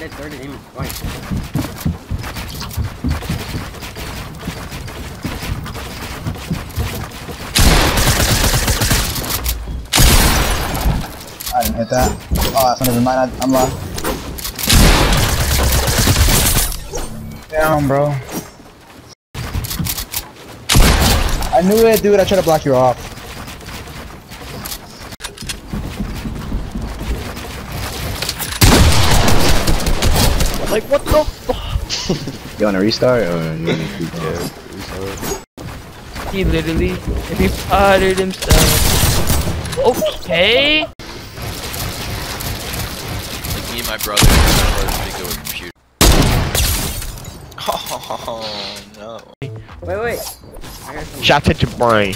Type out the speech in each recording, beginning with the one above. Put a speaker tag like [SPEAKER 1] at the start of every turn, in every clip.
[SPEAKER 1] did third and aim twice.
[SPEAKER 2] I didn't hit that. Oh, that's not even mine. I, I'm lost. Down, bro. I knew it, dude. I tried to block you off.
[SPEAKER 3] Like, what the fuck?
[SPEAKER 2] You want to restart or you want to keep going?
[SPEAKER 3] He literally, he potted himself. Okay.
[SPEAKER 4] Like me and my brother, my brother's pretty good with computer. Oh no.
[SPEAKER 1] Wait, wait. I got some.
[SPEAKER 3] Shots at your brain.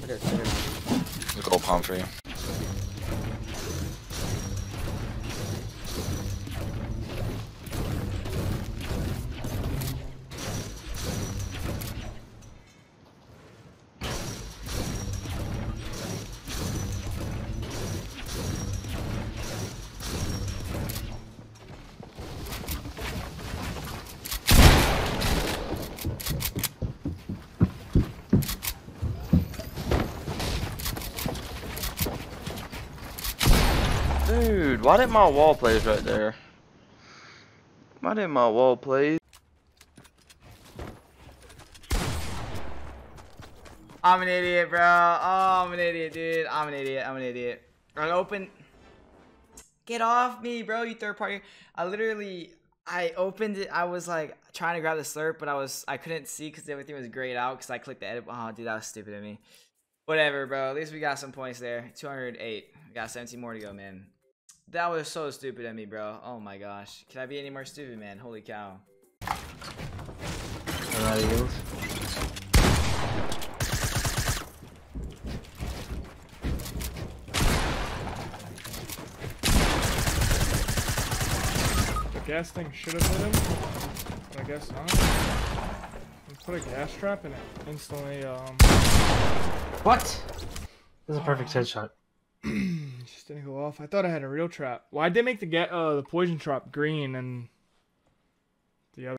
[SPEAKER 1] Put it, put it on.
[SPEAKER 4] Palm for you.
[SPEAKER 3] Dude, why did my wall plays right there? Why did my wall plays?
[SPEAKER 5] I'm an idiot, bro. Oh, I'm an idiot, dude. I'm an idiot. I'm an idiot. I open. Get off me, bro. You third party. I literally, I opened it. I was like trying to grab the slurp, but I was, I couldn't see because everything was grayed out because I clicked the edit. Oh, dude, that was stupid of me. Whatever, bro. At least we got some points there. 208. We got 17 more to go, man. That was so stupid of me, bro. Oh my gosh. Can I be any more stupid, man? Holy cow.
[SPEAKER 6] The gas thing should have hit him, I guess not. I put a gas trap in it instantly um
[SPEAKER 7] What? This is a perfect headshot.
[SPEAKER 6] Didn't go off. I thought I had a real trap. I did make the get uh the poison trap green and